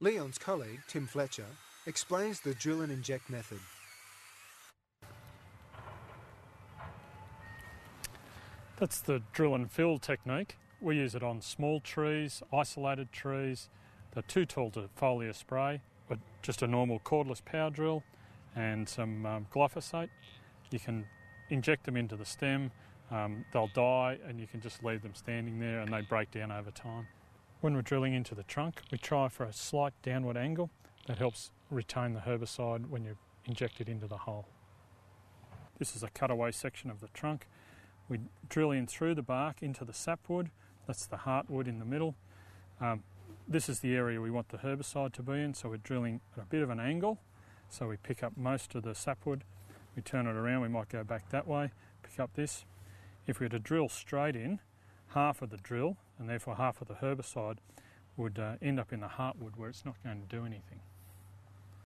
Leon's colleague, Tim Fletcher, explains the drill and inject method. That's the drill and fill technique. We use it on small trees, isolated trees. They're too tall to foliar spray, but just a normal cordless power drill and some um, glyphosate. You can inject them into the stem, um, they'll die, and you can just leave them standing there and they break down over time. When we're drilling into the trunk, we try for a slight downward angle that helps retain the herbicide when you inject it into the hole. This is a cutaway section of the trunk. We drill in through the bark into the sapwood, that's the heartwood in the middle. Um, this is the area we want the herbicide to be in, so we're drilling at a bit of an angle. So we pick up most of the sapwood, we turn it around, we might go back that way, pick up this. If we were to drill straight in, half of the drill, and therefore half of the herbicide, would uh, end up in the heartwood where it's not going to do anything.